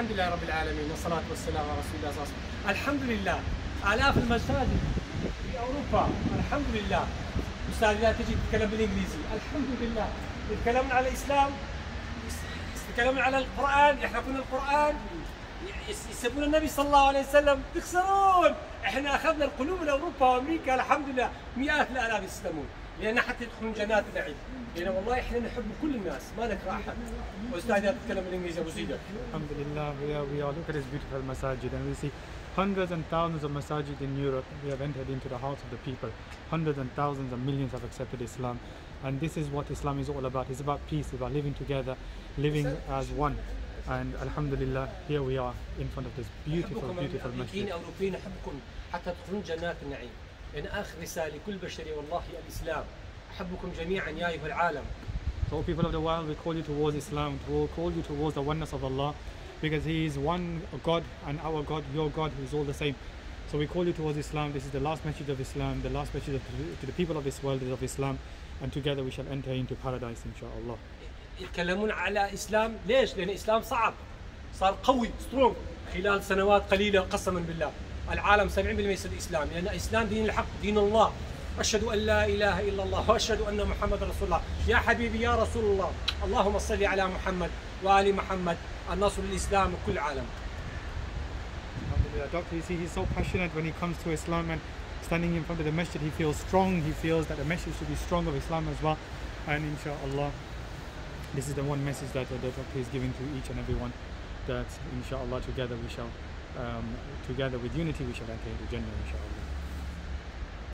الحمد لله رب العالمين والصلاة والسلام على رسول الله صلى الله عليه وسلم. الحمد لله آلاف المساجد في أوروبا الحمد لله أستاذ إذا تجي تتكلم بالإنجليزي. الحمد لله يتكلمون على الإسلام يتكلمون على القرآن يحرفون القرآن يسبون النبي صلى الله عليه وسلم. يخسرون إحنا أخذنا القلوب من اوروبا وأمريكا الحمد لله مئات الآلاف يسلمون لأن حتى يدخلون جنات النعيم لأن والله إحنا نحب كل الناس ما نكره احد واستاذ تتكلم بالانجليزي ابو زيد Alhamdulillah, we are, we are look at this beautiful masajid and we see hundreds and thousands of masajid in Europe. We have entered into the hearts of the people. Hundreds and thousands and millions have accepted Islam. And this is what Islam is all about. It's about peace, it's about living together, living as one. And Alhamdulillah, here we are in front of this beautiful, beautiful masjid. اوروبيين احبكم حتى تدخلون جنات النعيم لأن اخر رساله لكل بشريه والله الاسلام احبكم جميعا يا ايها العالم So people of the world, we call you towards Islam, to call you towards the oneness of Allah, because He is one God and our God, your God, is all the same. So we call you towards Islam. This is the last message of Islam, the last message of, to the people of this world is of Islam, and together we shall enter into paradise, inshallah. يتكلمون على اسلام ليش؟ لأن الاسلام صعب صار قوي سترونج خلال سنوات قليله قسما بالله العالم 70% يصير اسلام لأن الاسلام دين الحق دين الله اشهد ان لا اله الا الله واشهد ان محمد رسول الله يا حبيبي يا رسول الله اللهم صل على محمد وال محمد النصر للاسلام وكل Alhamdulillah. Doctor, you see, he's so passionate when he comes to Islam and standing in front of the masjid, he feels strong. He feels that the message should be strong of Islam as well. And inshallah, this is the one message that the Doctor is giving to each and every one that inshallah together we shall, um, together with unity, we shall enter into Jannah inshallah.